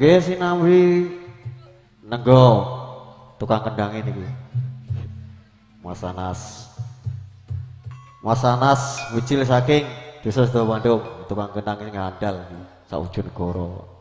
Nggih sinambi nenggo tukang kendang ini iki. Mas Anas. Mas Anas Wicil saking Desa Sido Bandung, tukang kendang ini ngandal saujun negara.